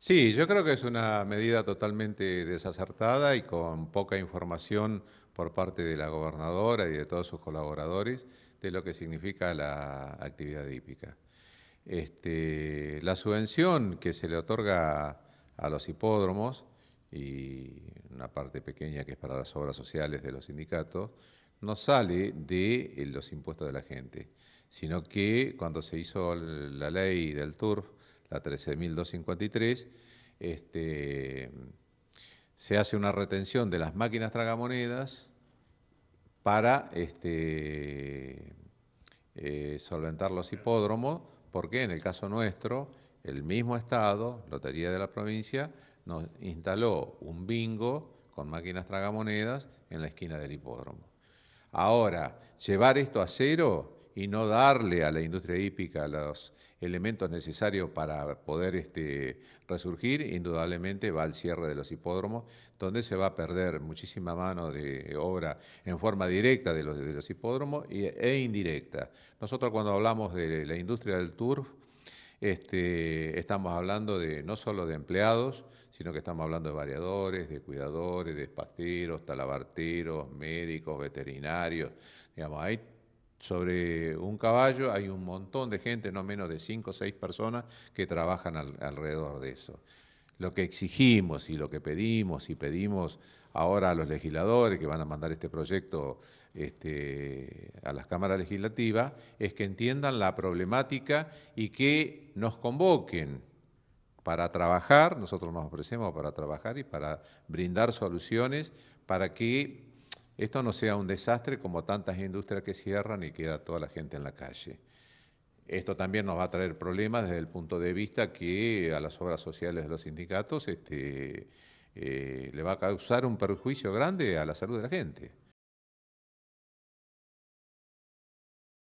Sí, yo creo que es una medida totalmente desacertada y con poca información por parte de la gobernadora y de todos sus colaboradores de lo que significa la actividad hípica. Este, la subvención que se le otorga a los hipódromos y una parte pequeña que es para las obras sociales de los sindicatos, no sale de los impuestos de la gente, sino que cuando se hizo la ley del TURF, la 13.253, este, se hace una retención de las máquinas tragamonedas para este, eh, solventar los hipódromos, porque en el caso nuestro, el mismo Estado, Lotería de la Provincia, nos instaló un bingo con máquinas tragamonedas en la esquina del hipódromo. Ahora, llevar esto a cero y no darle a la industria hípica los elementos necesarios para poder este, resurgir, indudablemente va al cierre de los hipódromos, donde se va a perder muchísima mano de obra en forma directa de los, de los hipódromos e indirecta. Nosotros cuando hablamos de la industria del turf, este, estamos hablando de no solo de empleados, sino que estamos hablando de variadores, de cuidadores, de pasteros, talabarteros, médicos, veterinarios. Digamos, hay sobre un caballo hay un montón de gente, no menos de cinco o seis personas que trabajan alrededor de eso. Lo que exigimos y lo que pedimos y pedimos ahora a los legisladores que van a mandar este proyecto este, a las cámaras legislativas es que entiendan la problemática y que nos convoquen para trabajar, nosotros nos ofrecemos para trabajar y para brindar soluciones para que esto no sea un desastre como tantas industrias que cierran y queda toda la gente en la calle. Esto también nos va a traer problemas desde el punto de vista que a las obras sociales de los sindicatos este, eh, le va a causar un perjuicio grande a la salud de la gente.